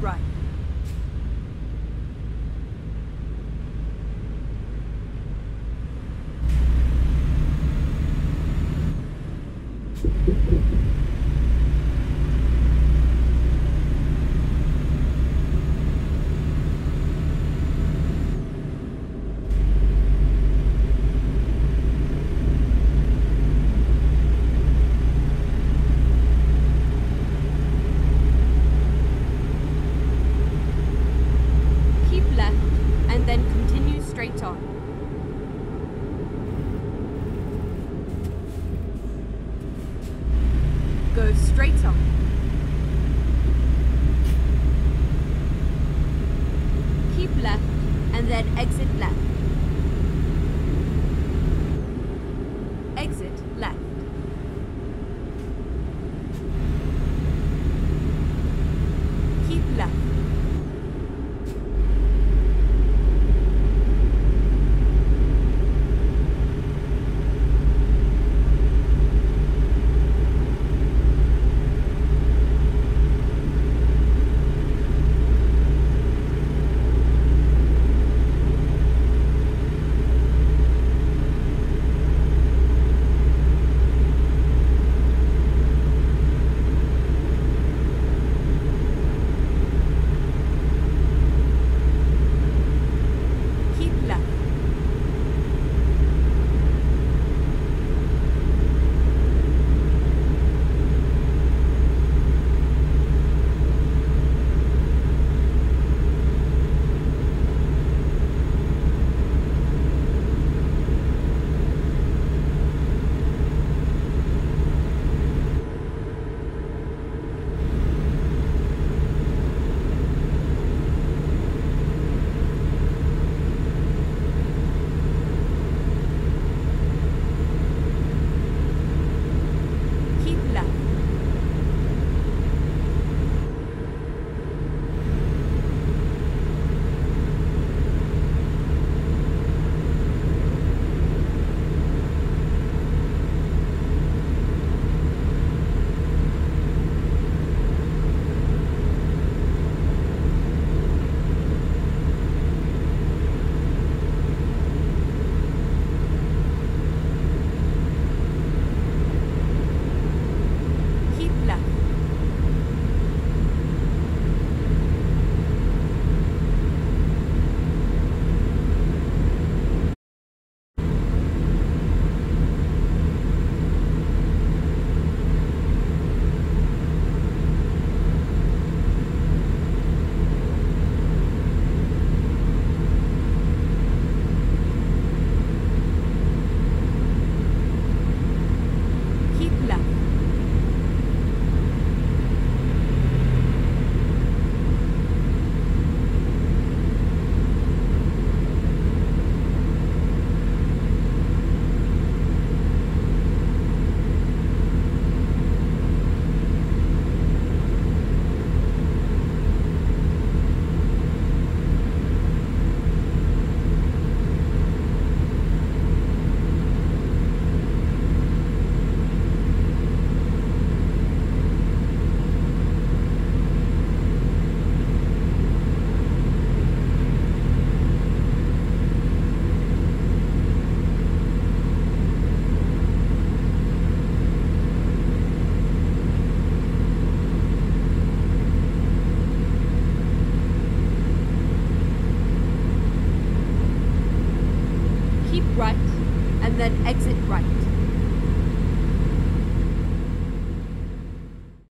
right. Then exit. Exit right, and then exit right.